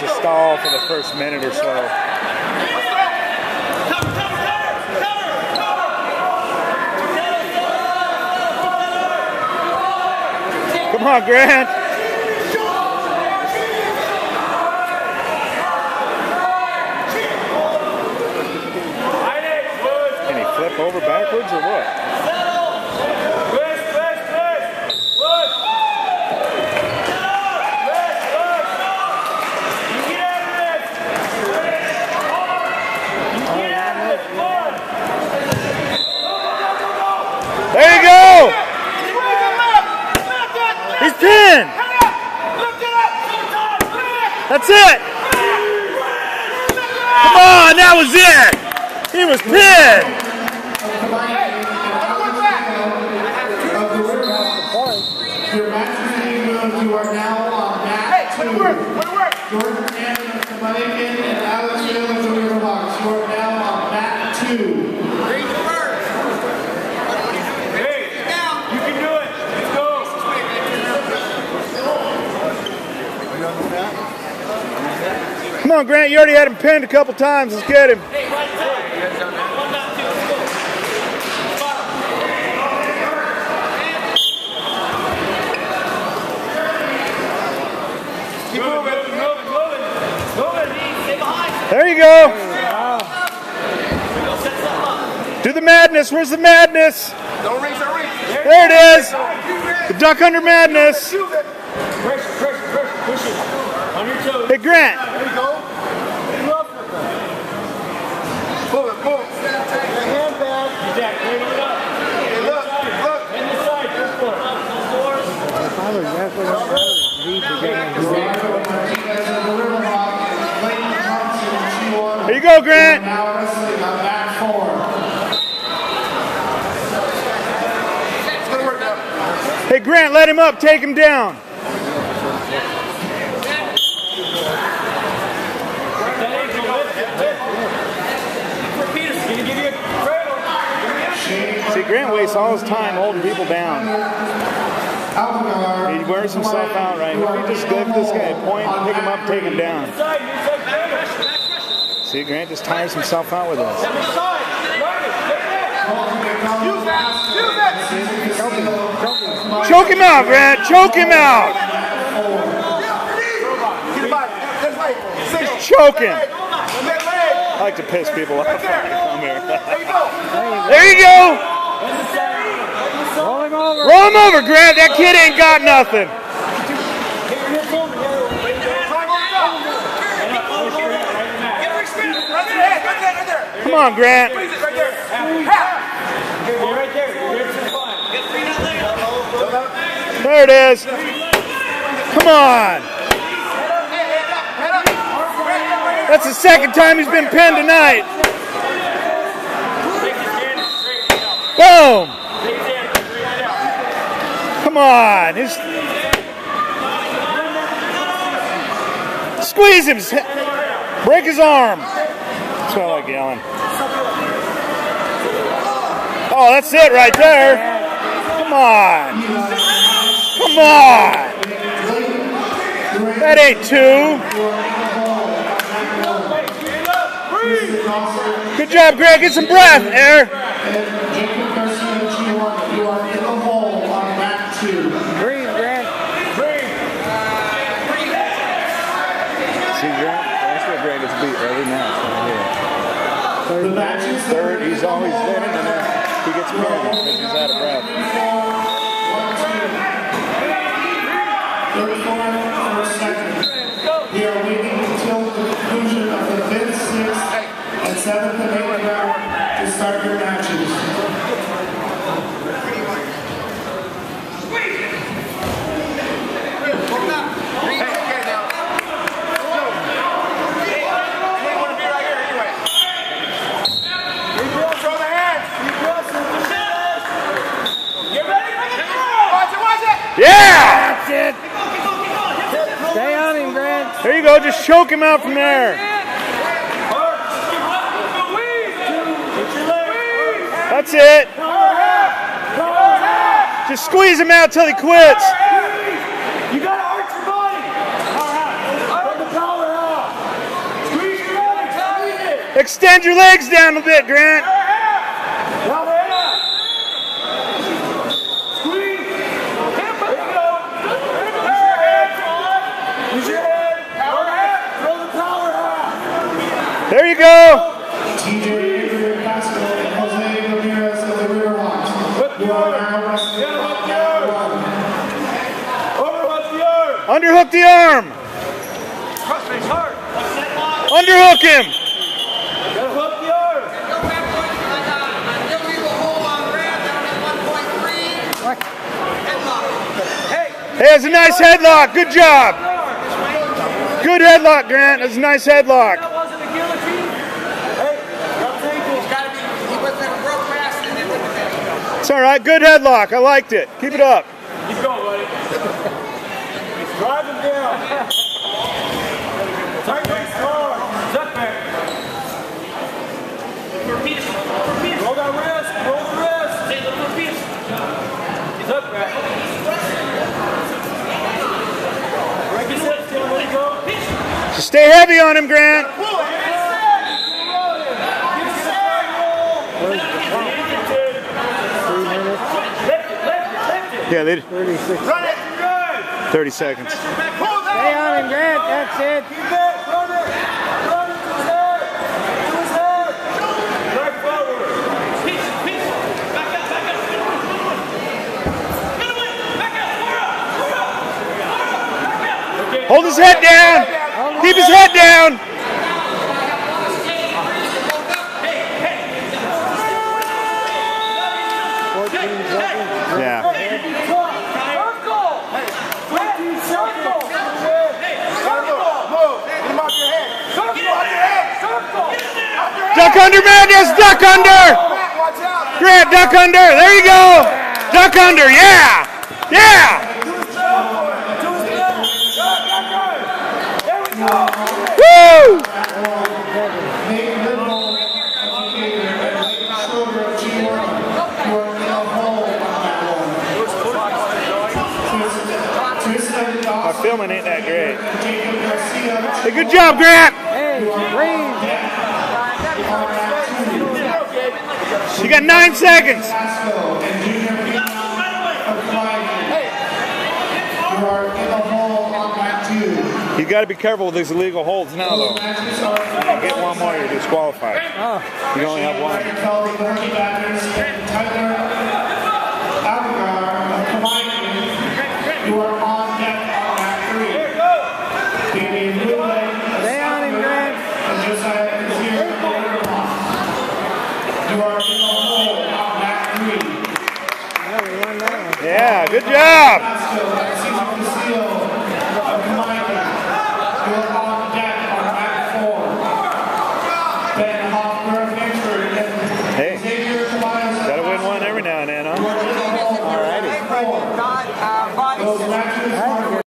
likes to stall for the first minute or so. Come on, Grant. Can he flip over backwards or what? There you go. He's pinned. That's it. Come on, that was it. He was pinned. Your matches being moved, you are now on mat two. Jordan Cannon of Jamaican and Alex Hill of the Riverhawks. You are now on mat two. Come on, Grant. You already had him pinned a couple times. Let's get him. There you go. Do the madness. Where's the madness? Don't reach, don't reach. There it is. The duck under madness. Pressure, pressure, pressure. Push it. On your toes. Hey, Grant. There you go. Pull it, pull it. Hand back. Jack, bring it up. Hey, look, look. In the side, this one. Clayton Thompson, she won. Here you go, Grant. Hey, Grant, let him up. Take him down. See, Grant wastes all his time holding people down. He wears himself out right. He just give this guy a point, pick him up, take him down. Side, near side cradle. See, Grant just tires himself out with this. Side, right it. Use that, use that. Choke him out, Grant. Choke him out. Get him out. That's right. Single. Choke him. I like to piss people off. There you go. There you go. Roll him over. Roll him over, Grant. That kid ain't got nothing. Come on, Grant. There it is. Come on. That's the second time he's been pinned tonight. Boom. Come on. Squeeze him. Break his arm. That's what I like yelling. Oh, that's it right there. Come on. Come on. That ain't two. Good job, Greg. Get some breath there. Jacob Garcia, she won. You are in the hole on mat two. Breathe, Grant. See, Grant, that's what Grant gets beat every match right The match is here. Third, he's always winning, and then uh, he gets pinned because he's out of breath. Third corner for a second. We are waiting until the conclusion of the fifth, sixth, and seventh and eighth round to start your There you go. Just choke him out from there. That's it. Just squeeze him out till he quits. You gotta arch your body. Extend your legs down a bit, Grant. There you go. Of the wrestling on mat one. Underhook the arm. Underhook him. Hey, that's a nice headlock. Good job. Good headlock, Grant. That's a nice headlock. It's all right. Good headlock. I liked it. Keep it up. Keep going, buddy. Drive him down. Tight waist hard. Set back. Roll that wrist. Roll the wrist. He's up back. Break his hips down. Let him go. Just stay heavy on him, Grant. Yeah, they 36. Run it. Good. 30 seconds. Stay on him, Grant. That's it. Keep it. Run it. Run it to his head. To his head. Hold his head down. Keep his head down. Off your head. Duck under, Madness. Duck under. Matt, watch out. Grant, duck under. There you go. Duck under. Yeah. Yeah. Woo. Nate Little, educator and Leighton Schroeder of G1. You are in a hole on that one. Tristan My filming ain't that great. Hey, good job, Grant. You got nine seconds. Pasco, and Junior Pino of Clyde. You are in the hole on mat two. You got to be careful with these illegal holds now, though. Are Get one more, you're disqualified. Ah. You only have one. Kelly, the Honey Badgers, and Tyler Algar of Kamaikan. You are on deck on mat three. Damian Woodley of Southern and Josiah Kazir of the Riverhawks. You are in the hole on mat three. Yeah, good job.